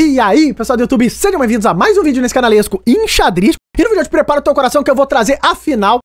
E aí, pessoal do YouTube, sejam bem-vindos a mais um vídeo nesse canalesco enxadrístico. E no vídeo de Prepara o Teu Coração que eu vou trazer a final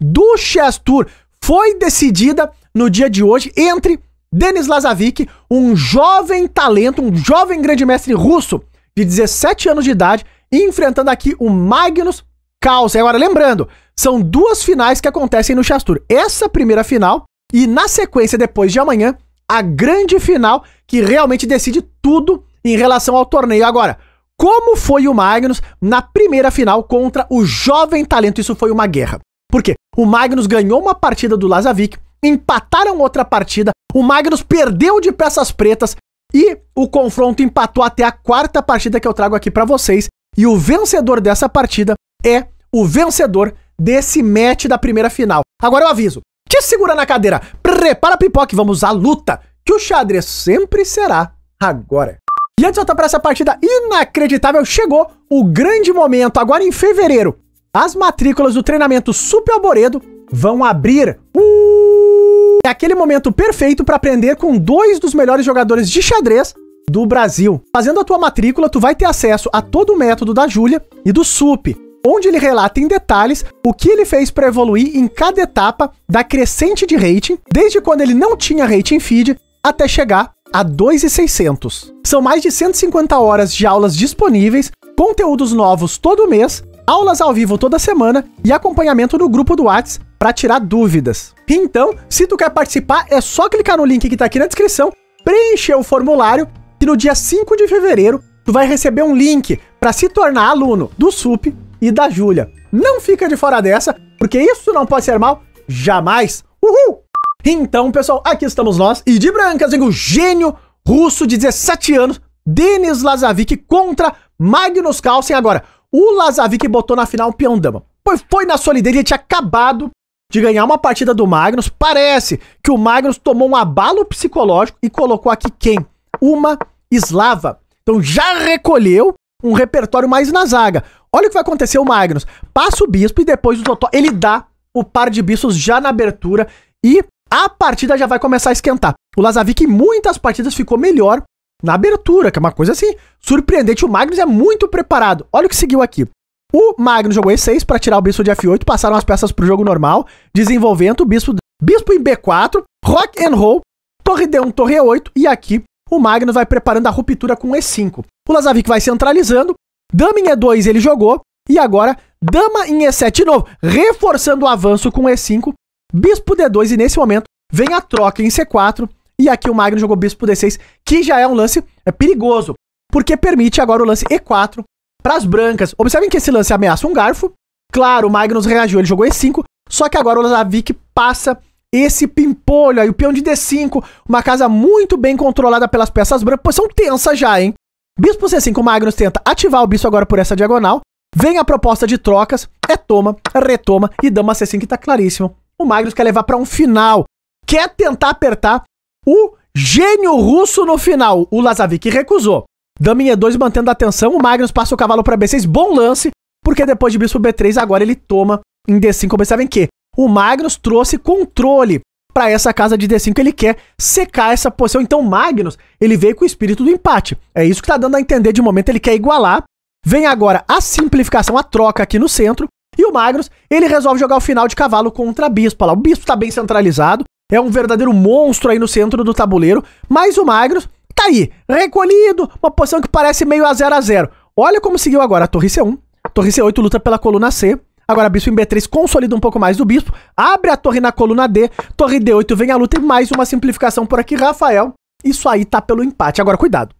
do Chess Tour. Foi decidida no dia de hoje entre Denis Lazavik, um jovem talento, um jovem grande mestre russo de 17 anos de idade, enfrentando aqui o Magnus Carlsen. Agora, lembrando, são duas finais que acontecem no Chess Tour. Essa primeira final e, na sequência, depois de amanhã, a grande final que realmente decide tudo em relação ao torneio. Agora, como foi o Magnus na primeira final contra o jovem talento? Isso foi uma guerra. Por quê? O Magnus ganhou uma partida do Lazavik, empataram outra partida, o Magnus perdeu de peças pretas e o confronto empatou até a quarta partida que eu trago aqui para vocês. E o vencedor dessa partida é o vencedor desse match da primeira final. Agora eu aviso, te segura na cadeira, prepara a pipoca e vamos à luta, que o xadrez sempre será agora. E antes de voltar para essa partida inacreditável, chegou o grande momento. Agora em fevereiro, as matrículas do treinamento Super Alboredo vão abrir. Uh! É aquele momento perfeito para aprender com dois dos melhores jogadores de xadrez do Brasil. Fazendo a tua matrícula, tu vai ter acesso a todo o método da Júlia e do SUP, onde ele relata em detalhes o que ele fez para evoluir em cada etapa da crescente de rating, desde quando ele não tinha rating feed até chegar a 2,600. São mais de 150 horas de aulas disponíveis, conteúdos novos todo mês, aulas ao vivo toda semana e acompanhamento no grupo do Whats para tirar dúvidas. Então, se tu quer participar, é só clicar no link que tá aqui na descrição, preencher o formulário e no dia 5 de fevereiro tu vai receber um link para se tornar aluno do SUP e da Júlia. Não fica de fora dessa, porque isso não pode ser mal jamais. Uhul! Então, pessoal, aqui estamos nós, e de brancas vem o gênio russo de 17 anos, Denis Lazavik contra Magnus Carlsen. Agora, o Lazavik botou na final o peão dama. Pois foi na solidez, ele tinha acabado de ganhar uma partida do Magnus. Parece que o Magnus tomou um abalo psicológico e colocou aqui quem? Uma eslava. Então já recolheu um repertório mais na zaga. Olha o que vai acontecer o Magnus. Passa o bispo e depois o Totó, ele dá o par de bispos já na abertura e a partida já vai começar a esquentar. O Lazavik em muitas partidas ficou melhor na abertura, que é uma coisa assim surpreendente. O Magnus é muito preparado. Olha o que seguiu aqui. O Magnus jogou E6 para tirar o bispo de F8, passaram as peças para o jogo normal, desenvolvendo o bispo, bispo em B4, rock and roll, torre D1, torre E8 e aqui o Magnus vai preparando a ruptura com E5. O Lazavik vai centralizando, dama em E2 ele jogou e agora dama em E7 de novo, reforçando o avanço com E5 bispo D2 e nesse momento vem a troca em C4 e aqui o Magno jogou bispo D6, que já é um lance é, perigoso, porque permite agora o lance E4 para as brancas. Observem que esse lance ameaça um garfo. Claro, o Magnus reagiu, ele jogou E5, só que agora o Lazavik passa esse pimpolho aí, o peão de D5, uma casa muito bem controlada pelas peças brancas, posição tensa já, hein? Bispo C5, o Magnus tenta ativar o bispo agora por essa diagonal, vem a proposta de trocas, é toma, retoma, e dama C5 que tá claríssimo. O Magnus quer levar para um final. Quer tentar apertar o gênio russo no final. O Lazavik recusou. Dama em E2 mantendo a atenção. O Magnus passa o cavalo para B6. Bom lance, porque depois de bispo B3, agora ele toma em D5. Observem que o Magnus trouxe controle para essa casa de D5. Ele quer secar essa posição. Então Magnus, ele veio com o espírito do empate. É isso que tá dando a entender de momento. Ele quer igualar. Vem agora a simplificação, a troca aqui no centro. E o Magnus, ele resolve jogar o final de cavalo contra a Bispo. Lá. O Bispo tá bem centralizado, é um verdadeiro monstro aí no centro do tabuleiro, mas o Magnus tá aí, recolhido, uma posição que parece meio a 0 a 0 Olha como seguiu agora a torre C1, torre C8 luta pela coluna C, agora bispo em B3 consolida um pouco mais do bispo, abre a torre na coluna D, torre D8 vem a luta e mais uma simplificação por aqui, Rafael, isso aí tá pelo empate. Agora, cuidado,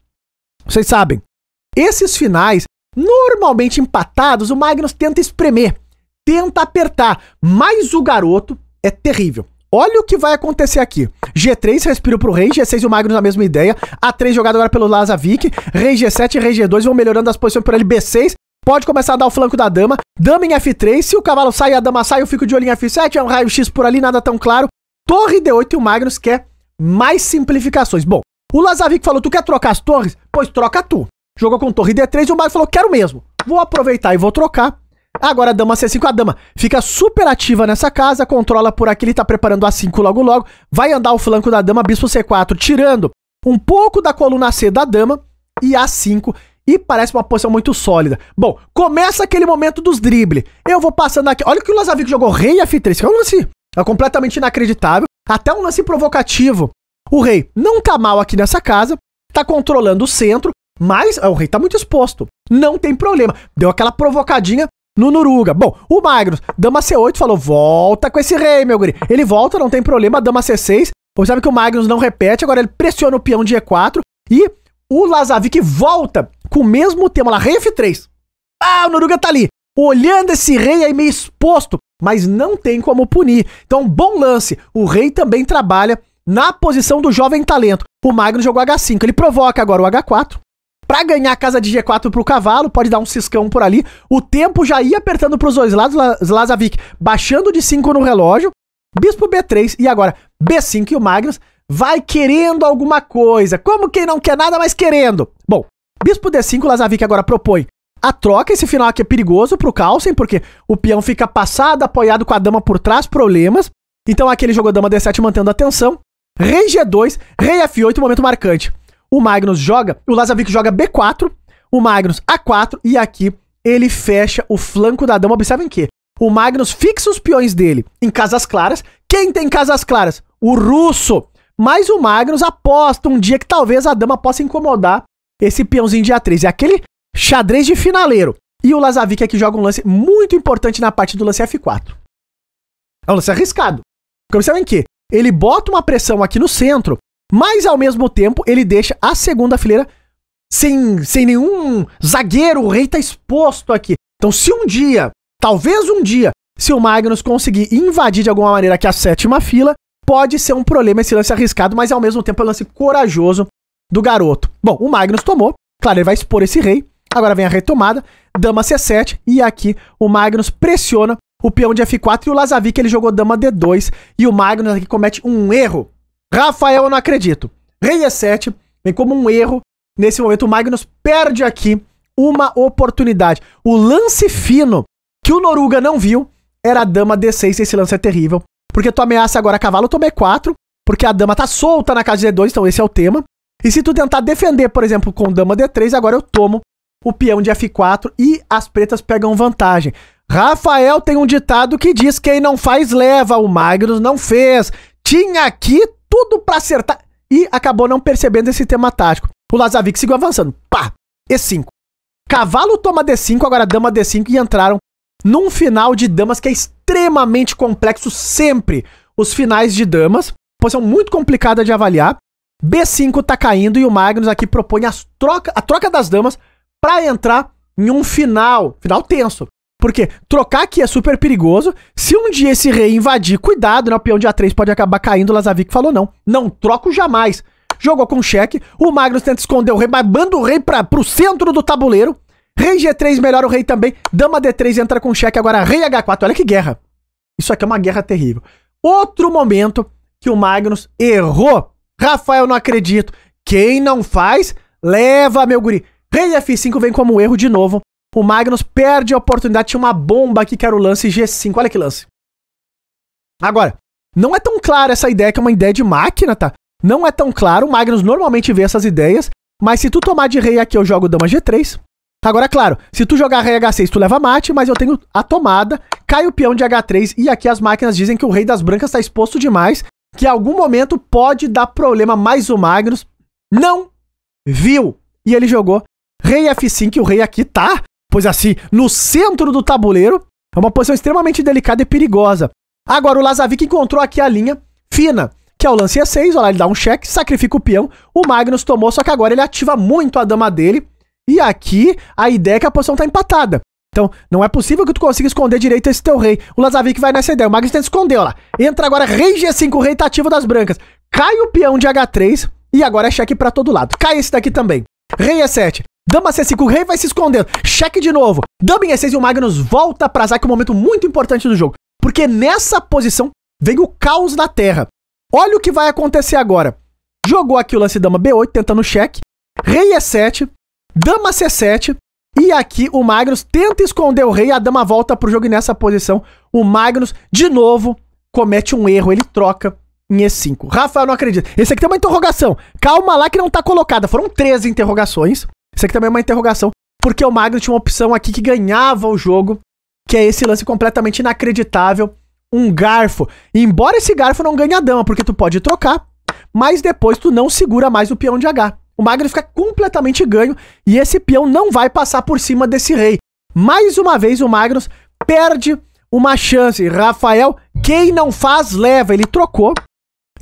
vocês sabem, esses finais, normalmente empatados, o Magnus tenta espremer, tenta apertar, mas o garoto é terrível. Olha o que vai acontecer aqui. G3 respira pro rei, G6 e o Magnus na mesma ideia. A3 jogado agora pelo Lazavik. Rei G7 e rei G2 vão melhorando as posições por ele. B6 pode começar a dar o flanco da dama. Dama em F3. Se o cavalo sai a dama sai, eu fico de olho em F7. É um raio-x por ali, nada tão claro. Torre D8 e o Magnus quer mais simplificações. Bom, o Lazavik falou: Tu quer trocar as torres? Pois troca tu. Jogou com torre D3 e o Magnus falou: Quero mesmo. Vou aproveitar e vou trocar. Agora a dama C5, a dama fica super ativa nessa casa, controla por aqui, ele tá preparando A5 logo logo, vai andar o flanco da dama, bispo C4, tirando um pouco da coluna C da dama, e A5 e parece uma posição muito sólida. Bom, começa aquele momento dos dribles. Eu vou passando aqui. Olha que o Lazavic jogou rei F3, que é um lance é completamente inacreditável. Até um lance provocativo. O rei não tá mal aqui nessa casa, tá controlando o centro, mas o rei tá muito exposto. Não tem problema. Deu aquela provocadinha no Nuruga. Bom, o Magnus, dama C8, falou: volta com esse rei, meu guri. Ele volta, não tem problema, dama C6. Observe que o Magnus não repete, agora ele pressiona o peão de E4 e o Lazavik volta com o mesmo tema lá, rei F3. Ah, o Nuruga tá ali, olhando esse rei aí meio exposto, mas não tem como punir. Então, bom lance. O rei também trabalha na posição do jovem talento. O Magnus jogou H5, ele provoca agora o H4. Para ganhar a casa de G4 pro cavalo, pode dar um ciscão por ali. O tempo já ia apertando pros dois lados, Lazavik baixando de 5 no relógio. Bispo B3 e agora B5 e o Magnus vai querendo alguma coisa. Como quem não quer nada, mas querendo. Bom, Bispo D5, Lazavik agora propõe a troca. Esse final aqui é perigoso pro Carlsen, porque o peão fica passado, apoiado com a dama por trás, problemas. Então aqui ele jogou dama D7 mantendo a atenção. Rei G2, rei F8, momento marcante. O Magnus joga, o Lazavik joga B4, o Magnus A4 e aqui ele fecha o flanco da dama. Observem que o Magnus fixa os peões dele em casas claras. Quem tem casas claras? O russo. Mas o Magnus aposta um dia que talvez a dama possa incomodar esse peãozinho de A3. É aquele xadrez de finaleiro. E o Lazavik aqui joga um lance muito importante na parte do lance F4. É um lance arriscado. Porque observem que ele bota uma pressão aqui no centro mas ao mesmo tempo ele deixa a segunda fileira sem, sem nenhum zagueiro, o rei tá exposto aqui. Então, se um dia, talvez um dia, se o Magnus conseguir invadir de alguma maneira aqui a sétima fila, pode ser um problema esse lance arriscado, mas ao mesmo tempo é um lance corajoso do garoto. Bom, o Magnus tomou, claro, ele vai expor esse rei. Agora vem a retomada, dama C7 e aqui o Magnus pressiona o peão de F4 e o Lazavik ele jogou dama D2 e o Magnus aqui comete um erro Rafael, eu não acredito. Rei E7 vem como um erro. Nesse momento, o Magnus perde aqui uma oportunidade. O lance fino que o Noruga não viu era a dama D6. Esse lance é terrível. Porque tu ameaça agora cavalo, tu E4. Porque a dama tá solta na casa de D2, então esse é o tema. E se tu tentar defender, por exemplo, com dama D3, agora eu tomo o peão de F4 e as pretas pegam vantagem. Rafael tem um ditado que diz: quem não faz leva, o Magnus não fez. Tinha aqui tudo para acertar e acabou não percebendo esse tema tático. O Lazavik seguiu avançando. Pá! E5. Cavalo toma D5, agora dama D5 e entraram num final de damas que é extremamente complexo sempre. Os finais de damas, posição muito complicada de avaliar. B5 tá caindo e o Magnus aqui propõe as troca, a troca das damas para entrar em um final, final tenso. Porque trocar aqui é super perigoso. Se um dia esse rei invadir, cuidado, né? O peão de A3 pode acabar caindo. O Lazavik falou não. Não troco jamais. Jogou com cheque. O Magnus tenta esconder o rei, mas manda o rei para pro centro do tabuleiro. Rei G3 melhora o rei também. Dama D3 entra com cheque. Agora rei H4. Olha que guerra. Isso aqui é uma guerra terrível. Outro momento que o Magnus errou. Rafael, não acredito. Quem não faz, leva, meu guri. Rei F5 vem como erro de novo. O Magnus perde a oportunidade. Tinha uma bomba aqui que era o lance G5. Olha que lance. Agora, não é tão clara essa ideia que é uma ideia de máquina, tá? Não é tão claro. O Magnus normalmente vê essas ideias. Mas se tu tomar de rei aqui, eu jogo dama G3. Agora, claro, se tu jogar rei H6, tu leva mate, mas eu tenho a tomada, cai o peão de H3 e aqui as máquinas dizem que o rei das brancas está exposto demais, que em algum momento pode dar problema, mas o Magnus não viu. E ele jogou rei F5 e o rei aqui tá pois assim, no centro do tabuleiro, é uma posição extremamente delicada e perigosa. Agora o Lazavik encontrou aqui a linha fina, que é o lance E6, olha lá, ele dá um cheque, sacrifica o peão, o Magnus tomou, só que agora ele ativa muito a dama dele, e aqui a ideia é que a posição tá empatada. Então, não é possível que tu consiga esconder direito esse teu rei. O Lazavik vai nessa ideia. O Magnus tenta esconder, olha lá. Entra agora rei G5, o rei tá ativo das brancas. Cai o peão de H3 e agora é cheque para todo lado. Cai esse daqui também. Rei E7. Dama C5, o rei vai se escondendo. Cheque de novo. Dama em E6 e o Magnus volta pra Zack, um momento muito importante do jogo. Porque nessa posição vem o caos na Terra. Olha o que vai acontecer agora. Jogou aqui o lance Dama B8, tentando cheque. Rei E7, Dama C7. E aqui o Magnus tenta esconder o rei, a dama volta pro jogo e nessa posição o Magnus, de novo, comete um erro, ele troca em E5. Rafael não acredita. Esse aqui tem uma interrogação. Calma lá que não tá colocada. Foram 13 interrogações. Isso aqui também é uma interrogação, porque o Magnus tinha uma opção aqui que ganhava o jogo, que é esse lance completamente inacreditável, um garfo. E embora esse garfo não ganhe a dama, porque tu pode trocar, mas depois tu não segura mais o peão de H. O Magnus fica completamente ganho e esse peão não vai passar por cima desse rei. Mais uma vez o Magnus perde uma chance. Rafael, quem não faz, leva. Ele trocou.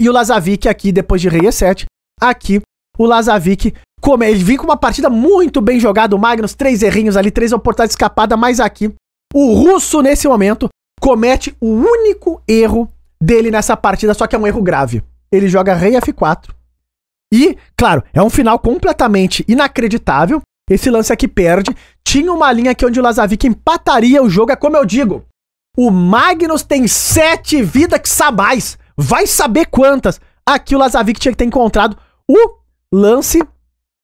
E o Lazavik aqui, depois de rei E7, aqui o Lazavik come. Ele vem com uma partida muito bem jogada. O Magnus, três errinhos ali, três oportunidades de escapada, mas aqui o russo, nesse momento, comete o único erro dele nessa partida, só que é um erro grave. Ele joga rei F4. E, claro, é um final completamente inacreditável. Esse lance aqui perde. Tinha uma linha aqui onde o Lazavik empataria o jogo. É como eu digo: o Magnus tem sete vidas que sabais. Vai saber quantas. Aqui o Lazavik tinha que ter encontrado o lance.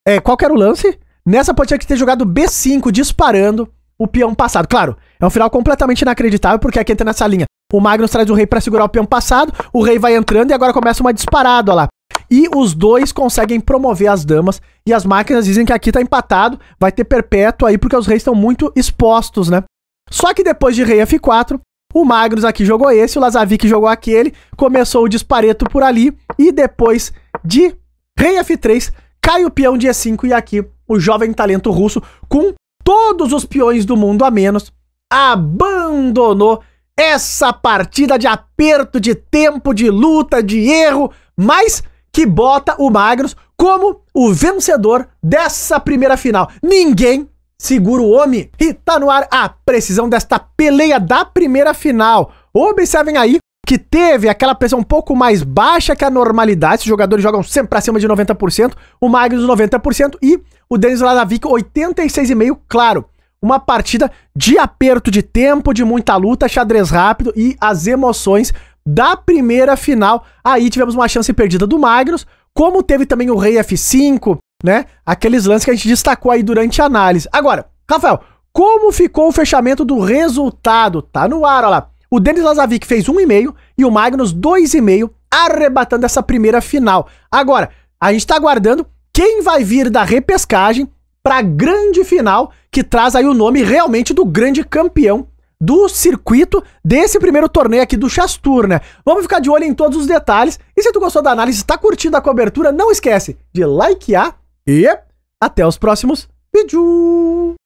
É, qual que era o lance? Nessa pode ter jogado B5 disparando o peão passado. Claro, é um final completamente inacreditável, porque aqui entra nessa linha. O Magnus traz o rei para segurar o peão passado, o rei vai entrando e agora começa uma disparada, ó lá. E os dois conseguem promover as damas. E as máquinas dizem que aqui tá empatado, vai ter perpétuo aí, porque os reis estão muito expostos, né? Só que depois de rei F4, o Magnus aqui jogou esse, o Lazavik jogou aquele, começou o dispareto por ali, e depois de rei F3, cai o peão de E5, e aqui o jovem talento russo, com todos os peões do mundo a menos, abandonou essa partida de aperto, de tempo, de luta, de erro, mas que bota o Magnus como o vencedor dessa primeira final. Ninguém segura o homem e tá no ar a precisão desta peleia da primeira final. Observem aí que teve aquela pressão um pouco mais baixa que a normalidade, os jogadores jogam sempre acima de 90%, o Magnus 90% e o Denis Ladavik 86,5%, claro. Uma partida de aperto de tempo, de muita luta, xadrez rápido e as emoções da primeira final. Aí tivemos uma chance perdida do Magnus, como teve também o Rei F5, né? Aqueles lances que a gente destacou aí durante a análise. Agora, Rafael, como ficou o fechamento do resultado? Tá no ar, olha lá. O Denis Lazavik fez 1,5 e o Magnus 2,5, arrebatando essa primeira final. Agora, a gente tá aguardando quem vai vir da repescagem para a grande final, que traz aí o nome realmente do grande campeão do circuito desse primeiro torneio aqui do Chess Tour, né? Vamos ficar de olho em todos os detalhes. E se tu gostou da análise, está curtindo a cobertura, não esquece de likear e até os próximos vídeos.